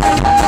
Thank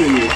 continue.